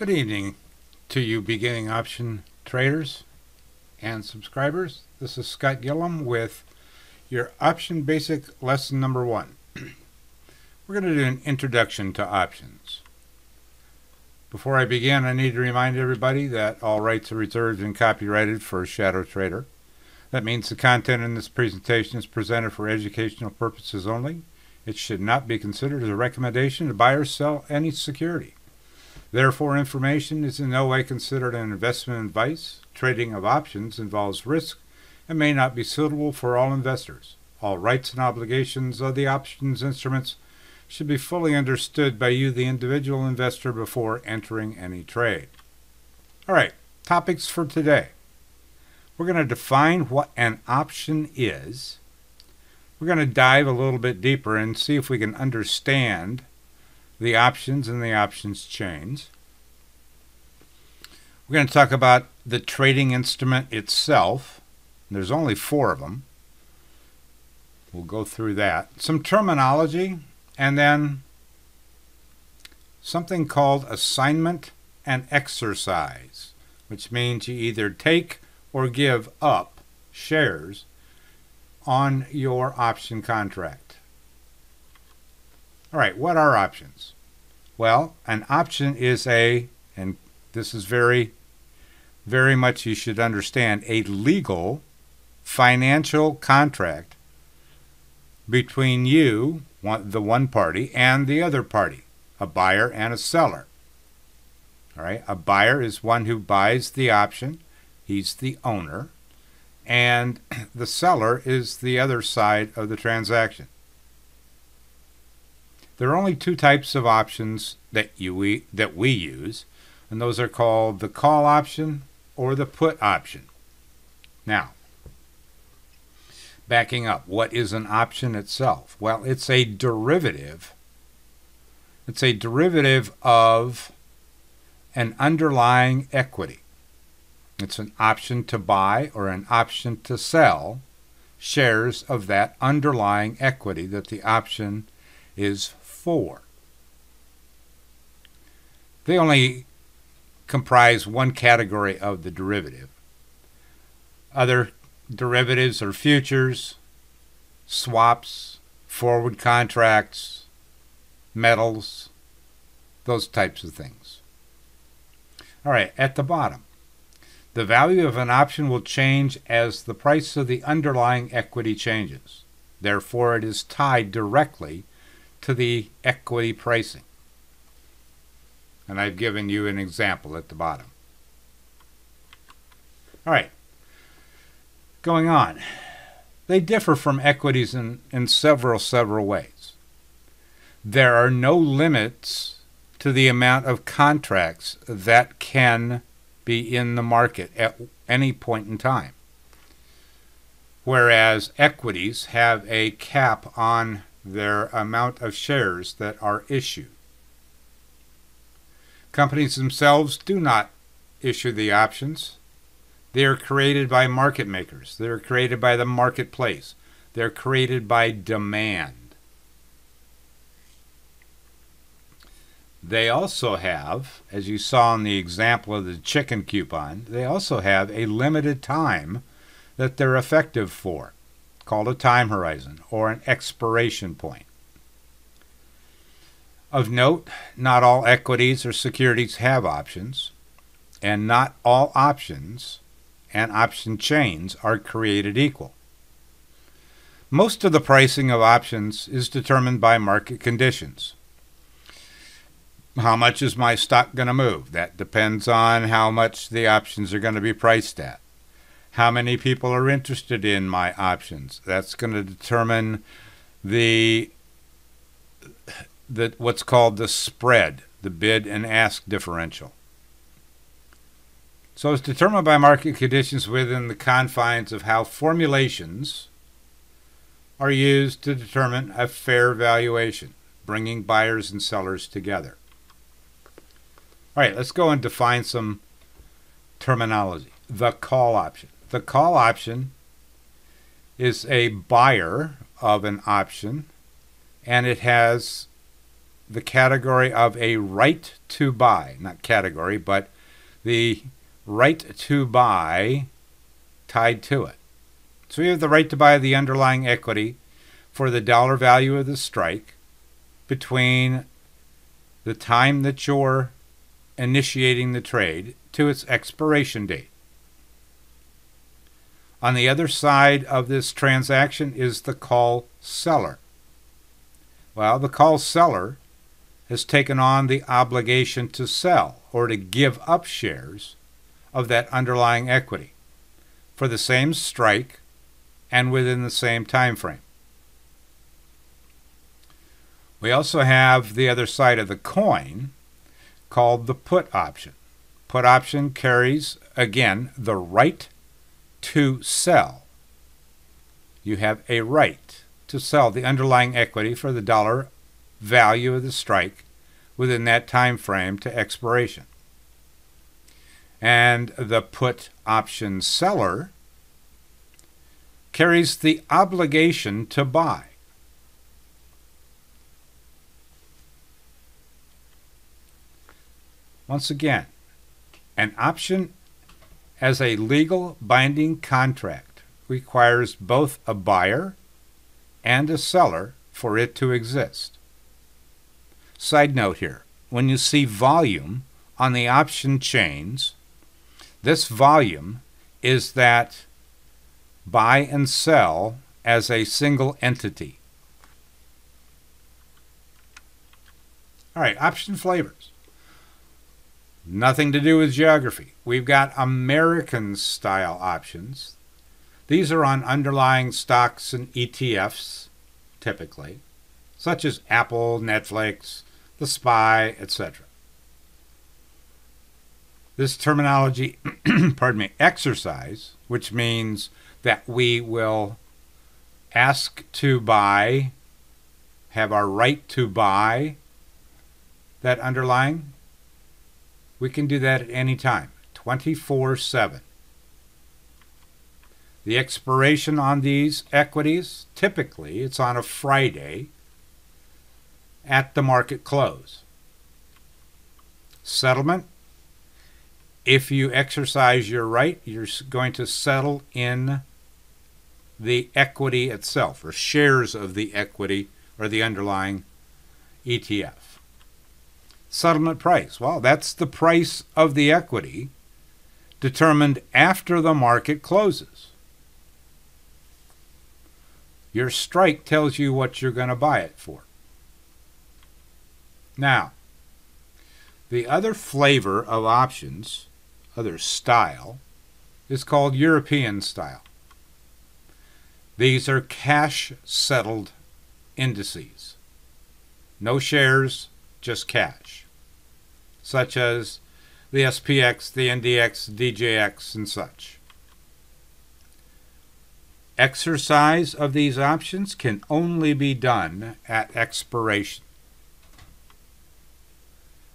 Good evening to you beginning option traders and subscribers. This is Scott Gillum with your option basic lesson number one. We're going to do an introduction to options. Before I begin, I need to remind everybody that all rights are reserved and copyrighted for Shadow Trader. That means the content in this presentation is presented for educational purposes only. It should not be considered as a recommendation to buy or sell any security. Therefore, information is in no way considered an investment advice. Trading of options involves risk and may not be suitable for all investors. All rights and obligations of the options instruments should be fully understood by you, the individual investor, before entering any trade. All right, topics for today. We're going to define what an option is. We're going to dive a little bit deeper and see if we can understand the options and the options chains. We're going to talk about the trading instrument itself. There's only four of them. We'll go through that. Some terminology and then something called assignment and exercise, which means you either take or give up shares on your option contract. All right, what are options? Well, an option is a, and this is very, very much you should understand, a legal financial contract between you one, the one party and the other party, a buyer and a seller. All right, a buyer is one who buys the option, he's the owner, and the seller is the other side of the transaction. There are only two types of options that you we, that we use, and those are called the call option or the put option. Now, backing up, what is an option itself? Well, it's a derivative. It's a derivative of an underlying equity. It's an option to buy or an option to sell shares of that underlying equity that the option is for. They only comprise one category of the derivative. Other derivatives are futures, swaps, forward contracts, metals, those types of things. All right, at the bottom, the value of an option will change as the price of the underlying equity changes. Therefore, it is tied directly to the equity pricing. And I've given you an example at the bottom. All right, going on. They differ from equities in, in several, several ways. There are no limits to the amount of contracts that can be in the market at any point in time. Whereas equities have a cap on their amount of shares that are issued. Companies themselves do not issue the options. They are created by market makers. They're created by the marketplace. They're created by demand. They also have, as you saw in the example of the chicken coupon, they also have a limited time that they're effective for, called a time horizon or an expiration point. Of note, not all equities or securities have options, and not all options and option chains are created equal. Most of the pricing of options is determined by market conditions. How much is my stock going to move? That depends on how much the options are going to be priced at. How many people are interested in my options? That's going to determine the, the what's called the spread, the bid and ask differential. So it's determined by market conditions within the confines of how formulations are used to determine a fair valuation, bringing buyers and sellers together. All right, let's go and define some terminology. The call option. The call option is a buyer of an option and it has the category of a right to buy, not category, but the right to buy tied to it. So you have the right to buy the underlying equity for the dollar value of the strike between the time that you're initiating the trade to its expiration date. On the other side of this transaction is the call seller. Well, the call seller has taken on the obligation to sell or to give up shares of that underlying equity for the same strike and within the same time frame. We also have the other side of the coin called the put option. Put option carries, again, the right to sell. You have a right to sell the underlying equity for the dollar value of the strike within that time frame to expiration. And the put option seller carries the obligation to buy. Once again, an option as a legal binding contract requires both a buyer and a seller for it to exist. Side note here when you see volume on the option chains, this volume is that buy and sell as a single entity. All right, option flavors. Nothing to do with geography. We've got American style options. These are on underlying stocks and ETFs, typically, such as Apple, Netflix, the SPY, etc. This terminology, pardon me, exercise, which means that we will ask to buy, have our right to buy that underlying we can do that at any time, 24 7. The expiration on these equities, typically it's on a Friday at the market close. Settlement, if you exercise your right, you're going to settle in the equity itself or shares of the equity or the underlying ETF. Settlement price. Well, that's the price of the equity determined after the market closes. Your strike tells you what you're going to buy it for. Now, the other flavor of options, other style, is called European style. These are cash settled indices. No shares, just cash, such as the SPX, the NDX, DJX, and such. Exercise of these options can only be done at expiration.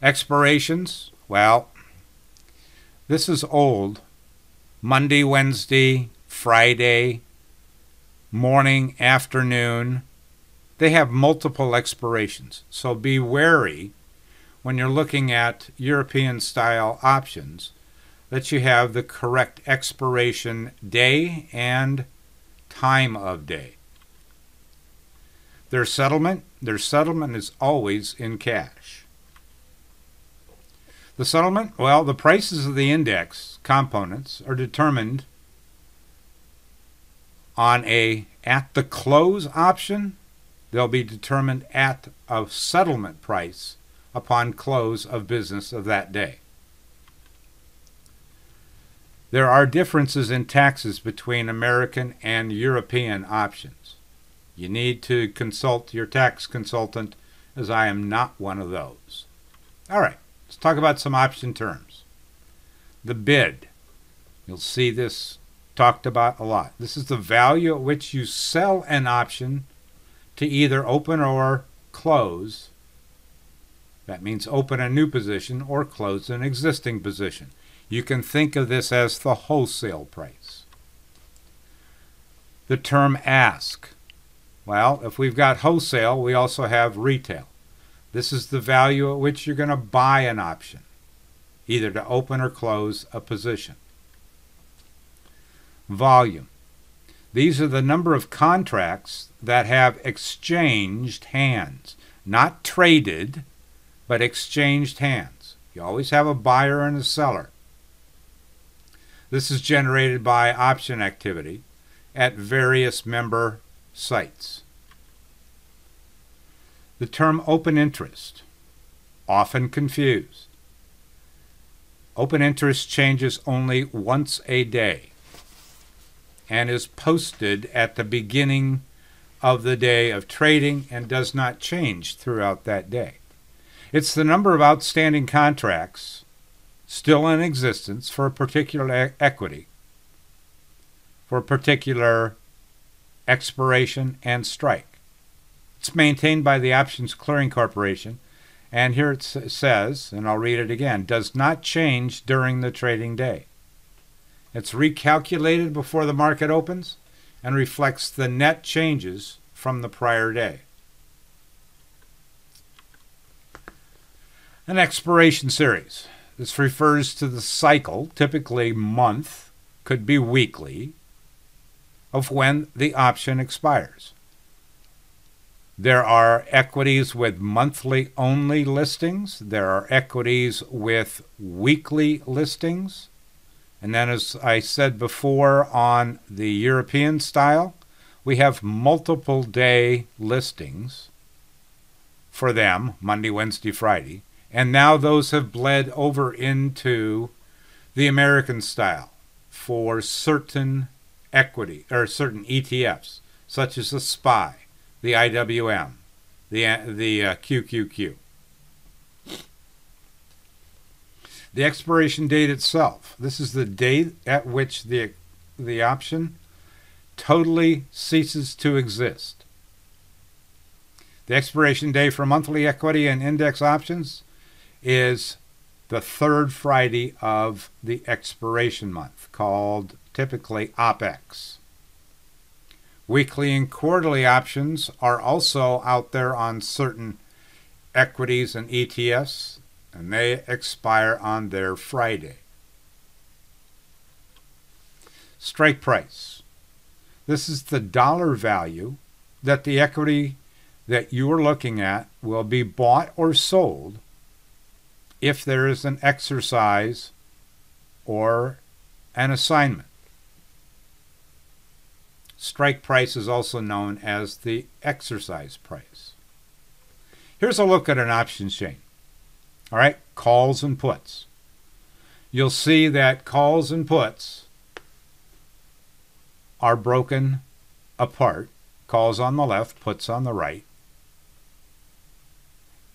Expirations, well, this is old. Monday, Wednesday, Friday, morning, afternoon, they have multiple expirations. So be wary when you're looking at European style options that you have the correct expiration day and time of day. Their settlement, their settlement is always in cash. The settlement, well, the prices of the index components are determined on a at the close option they'll be determined at a settlement price upon close of business of that day. There are differences in taxes between American and European options. You need to consult your tax consultant, as I am not one of those. All right, let's talk about some option terms. The bid. You'll see this talked about a lot. This is the value at which you sell an option to either open or close. That means open a new position or close an existing position. You can think of this as the wholesale price. The term ask. Well, if we've got wholesale, we also have retail. This is the value at which you're going to buy an option, either to open or close a position. Volume. These are the number of contracts that have exchanged hands, not traded, but exchanged hands. You always have a buyer and a seller. This is generated by option activity at various member sites. The term open interest, often confused. Open interest changes only once a day and is posted at the beginning of the day of trading and does not change throughout that day. It's the number of outstanding contracts still in existence for a particular equity, for a particular expiration and strike. It's maintained by the Options Clearing Corporation, and here it says, and I'll read it again, does not change during the trading day. It's recalculated before the market opens and reflects the net changes from the prior day. An expiration series. This refers to the cycle, typically month, could be weekly, of when the option expires. There are equities with monthly only listings. There are equities with weekly listings. And then, as I said before, on the European style, we have multiple day listings for them Monday, Wednesday, Friday. And now those have bled over into the American style for certain equity or certain ETFs, such as the SPY the IWM, the, the uh, QQQ. The expiration date itself. This is the date at which the, the option totally ceases to exist. The expiration day for monthly equity and index options is the third Friday of the expiration month, called typically OPEX. Weekly and quarterly options are also out there on certain equities and ETFs, and they expire on their Friday. Strike price. This is the dollar value that the equity that you are looking at will be bought or sold if there is an exercise or an assignment. Strike price is also known as the exercise price. Here's a look at an option chain. All right, calls and puts. You'll see that calls and puts are broken apart. Calls on the left, puts on the right.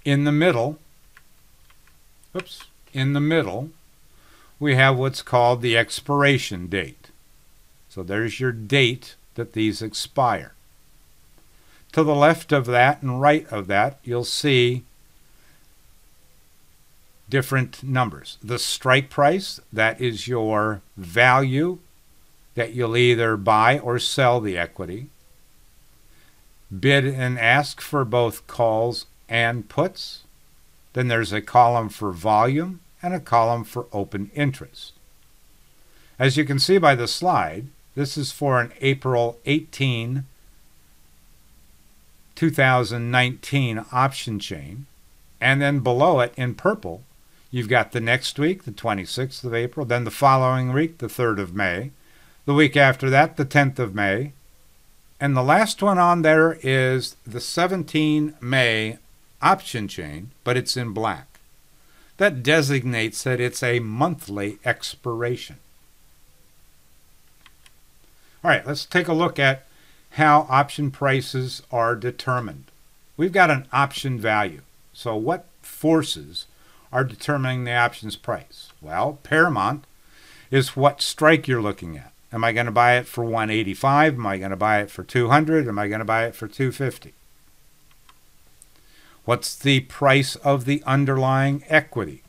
In the middle, oops, in the middle, we have what's called the expiration date. So there's your date that these expire. To the left of that and right of that, you'll see different numbers. The strike price, that is your value that you'll either buy or sell the equity. Bid and ask for both calls and puts. Then there's a column for volume and a column for open interest. As you can see by the slide, this is for an April 18, 2019 option chain. And then below it in purple, you've got the next week, the 26th of April, then the following week, the 3rd of May, the week after that, the 10th of May, and the last one on there is the 17 May option chain, but it's in black. That designates that it's a monthly expiration. All right, let's take a look at how option prices are determined. We've got an option value. So what forces are determining the options price? Well, Paramount is what strike you're looking at. Am I going to buy it for 185? Am I going to buy it for 200? Am I going to buy it for 250? What's the price of the underlying equity?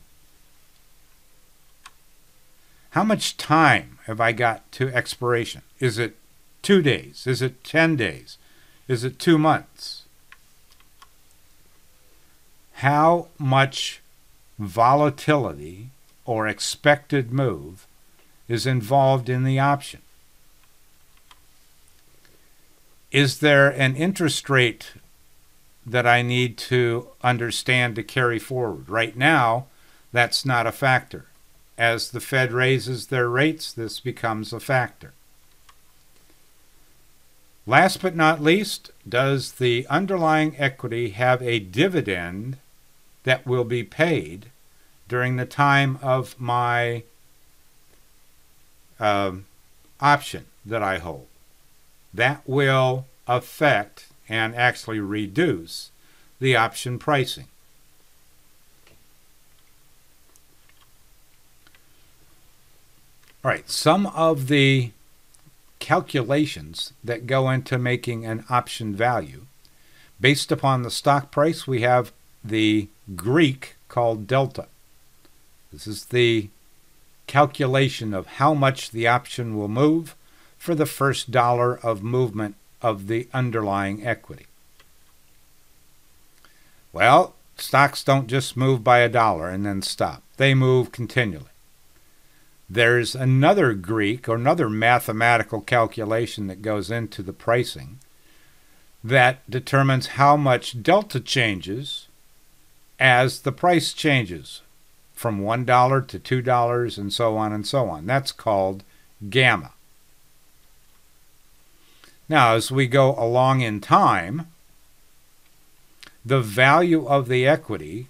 How much time have I got to expiration? Is it two days? Is it 10 days? Is it two months? how much volatility or expected move is involved in the option. Is there an interest rate that I need to understand to carry forward? Right now, that's not a factor. As the Fed raises their rates, this becomes a factor. Last but not least, does the underlying equity have a dividend that will be paid during the time of my uh, option that I hold? That will affect and actually reduce the option pricing. All right, some of the calculations that go into making an option value. Based upon the stock price, we have the Greek called delta. This is the calculation of how much the option will move for the first dollar of movement of the underlying equity. Well, stocks don't just move by a dollar and then stop. They move continually. There's another Greek or another mathematical calculation that goes into the pricing that determines how much delta changes as the price changes from $1 to $2 and so on and so on. That's called gamma. Now, as we go along in time, the value of the equity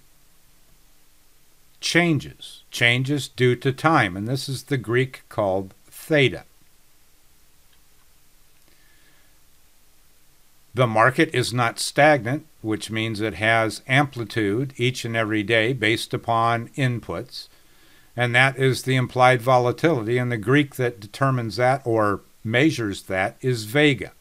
changes, changes due to time, and this is the Greek called theta. The market is not stagnant, which means it has amplitude each and every day based upon inputs, and that is the implied volatility, and the Greek that determines that or measures that is vega.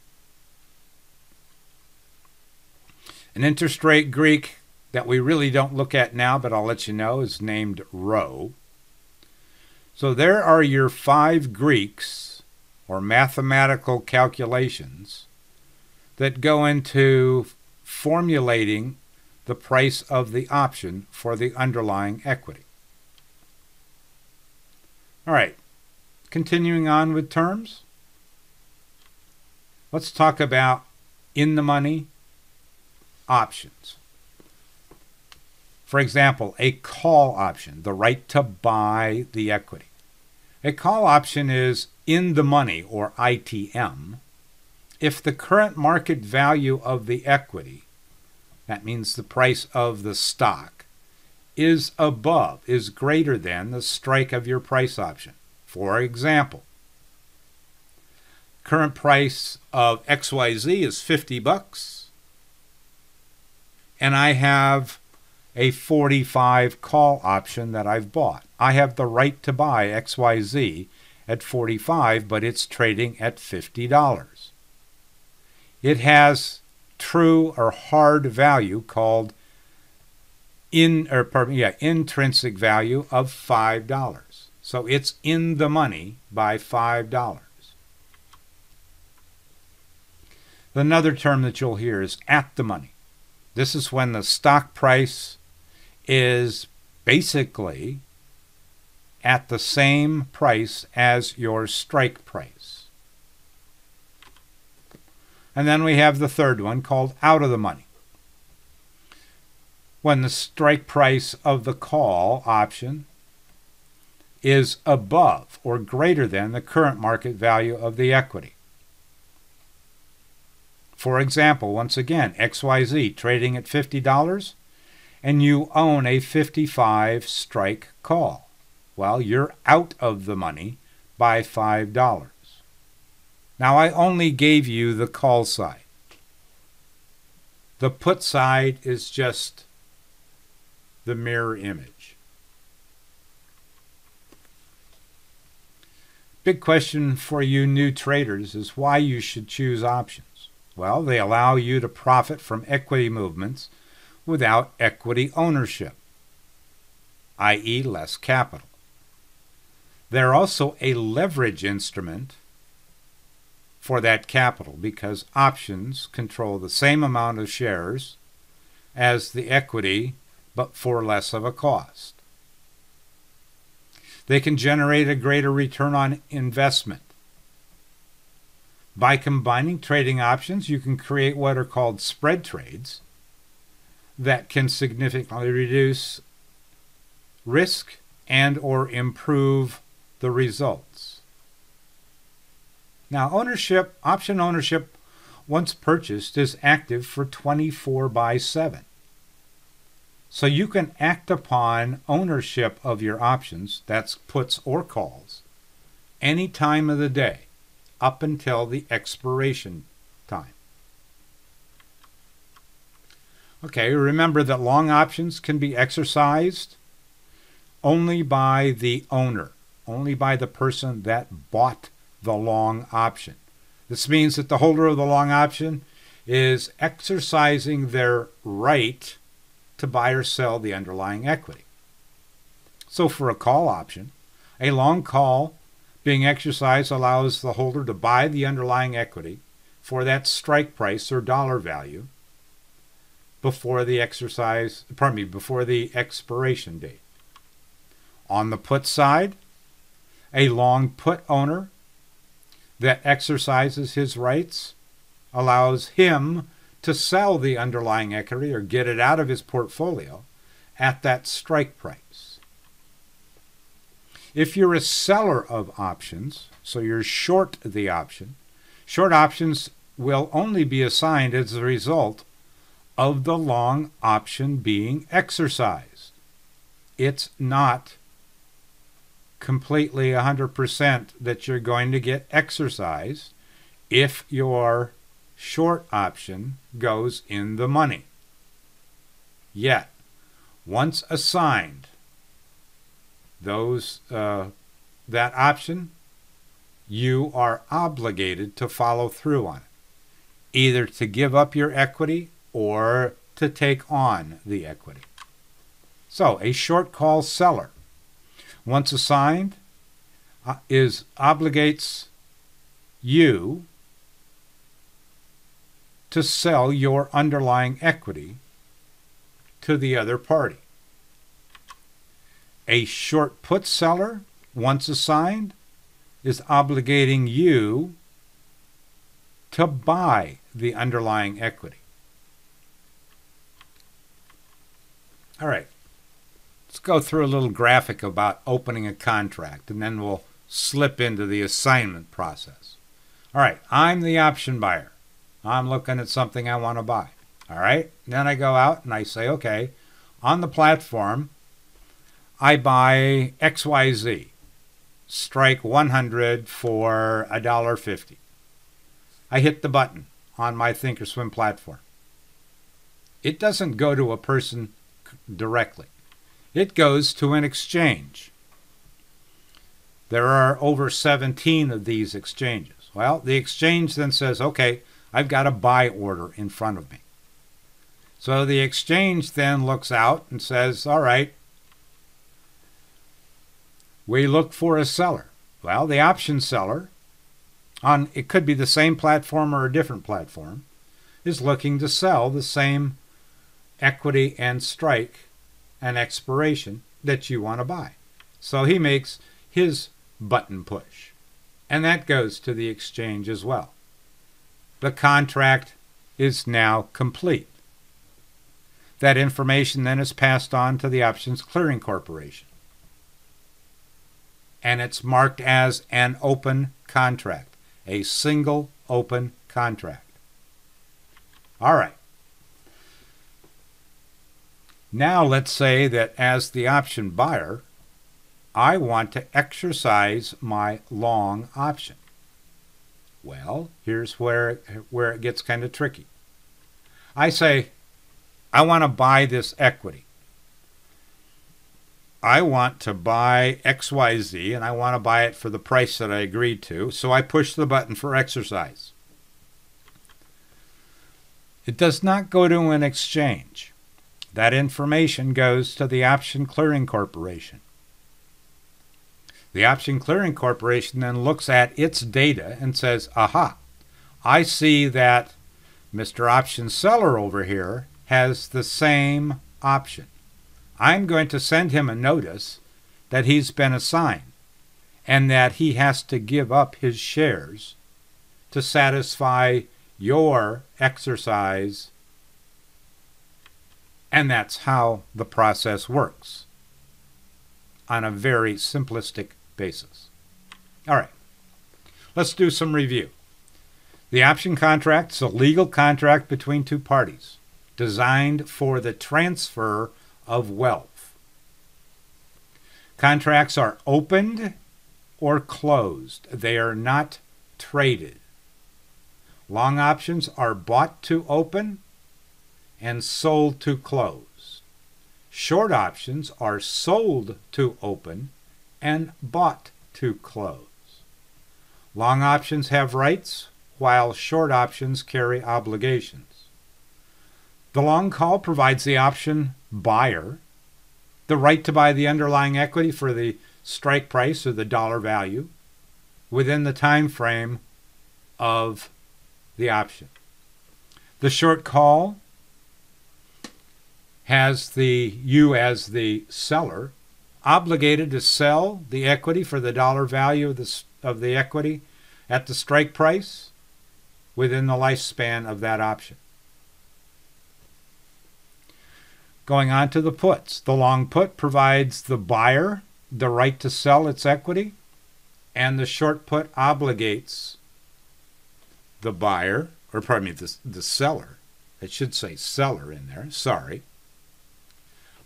An interest rate Greek that we really don't look at now, but I'll let you know, is named rho. So there are your five Greeks or mathematical calculations that go into formulating the price of the option for the underlying equity. All right, continuing on with terms. Let's talk about in the money options. For example, a call option, the right to buy the equity. A call option is in the money, or ITM, if the current market value of the equity, that means the price of the stock, is above, is greater than the strike of your price option. For example, current price of XYZ is 50 bucks, and I have a 45 call option that I've bought. I have the right to buy XYZ at 45, but it's trading at $50. It has true or hard value called in or pardon, yeah, intrinsic value of $5. So it's in the money by $5. Another term that you'll hear is at the money. This is when the stock price is basically at the same price as your strike price. And then we have the third one called out of the money. When the strike price of the call option is above or greater than the current market value of the equity. For example, once again, XYZ trading at $50 and you own a 55 strike call. Well, you're out of the money by $5. Now, I only gave you the call side. The put side is just the mirror image. Big question for you new traders is why you should choose options. Well, they allow you to profit from equity movements without equity ownership, i.e., less capital. They're also a leverage instrument for that capital because options control the same amount of shares as the equity but for less of a cost. They can generate a greater return on investment. By combining trading options, you can create what are called spread trades that can significantly reduce risk and or improve the results. Now, ownership, option ownership once purchased is active for 24 by 7. So you can act upon ownership of your options, that's puts or calls, any time of the day up until the expiration time. Okay, remember that long options can be exercised only by the owner, only by the person that bought the long option. This means that the holder of the long option is exercising their right to buy or sell the underlying equity. So, for a call option, a long call being exercised allows the holder to buy the underlying equity for that strike price or dollar value before the exercise, pardon me, before the expiration date. On the put side, a long put owner that exercises his rights allows him to sell the underlying equity or get it out of his portfolio at that strike price. If you're a seller of options, so you're short the option, short options will only be assigned as a result of the long option being exercised. It's not completely 100% that you're going to get exercise if your short option goes in the money. Yet, once assigned those uh, that option, you are obligated to follow through on it, either to give up your equity or to take on the equity. So, a short call seller once assigned, uh, is obligates you to sell your underlying equity to the other party. A short put seller, once assigned, is obligating you to buy the underlying equity. All right. Let's go through a little graphic about opening a contract, and then we'll slip into the assignment process. All right, I'm the option buyer. I'm looking at something I want to buy. All right, then I go out and I say, okay, on the platform, I buy XYZ. Strike 100 for $1.50. I hit the button on my Thinkorswim platform. It doesn't go to a person directly it goes to an exchange. There are over 17 of these exchanges. Well, the exchange then says, okay, I've got a buy order in front of me. So the exchange then looks out and says, all right, we look for a seller. Well, the option seller, on it could be the same platform or a different platform, is looking to sell the same equity and strike an expiration that you want to buy. So he makes his button push. And that goes to the exchange as well. The contract is now complete. That information then is passed on to the Options Clearing Corporation. And it's marked as an open contract, a single open contract. All right. Now let's say that as the option buyer, I want to exercise my long option. Well, here's where, where it gets kind of tricky. I say, I want to buy this equity. I want to buy XYZ and I want to buy it for the price that I agreed to, so I push the button for exercise. It does not go to an exchange. That information goes to the Option Clearing Corporation. The Option Clearing Corporation then looks at its data and says, aha, I see that Mr. Option Seller over here has the same option. I'm going to send him a notice that he's been assigned and that he has to give up his shares to satisfy your exercise. And that's how the process works on a very simplistic basis. All right, let's do some review. The option contract is a legal contract between two parties designed for the transfer of wealth. Contracts are opened or closed, they are not traded. Long options are bought to open and sold to close. Short options are sold to open and bought to close. Long options have rights, while short options carry obligations. The long call provides the option buyer the right to buy the underlying equity for the strike price or the dollar value within the time frame of the option. The short call has the you as the seller obligated to sell the equity for the dollar value of the, of the equity at the strike price within the lifespan of that option. Going on to the puts. The long put provides the buyer the right to sell its equity, and the short put obligates the buyer, or pardon me, the, the seller, it should say seller in there, sorry,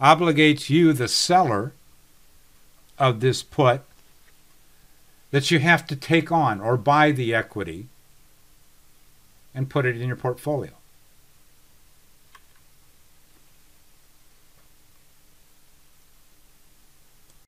obligates you, the seller of this put, that you have to take on or buy the equity and put it in your portfolio.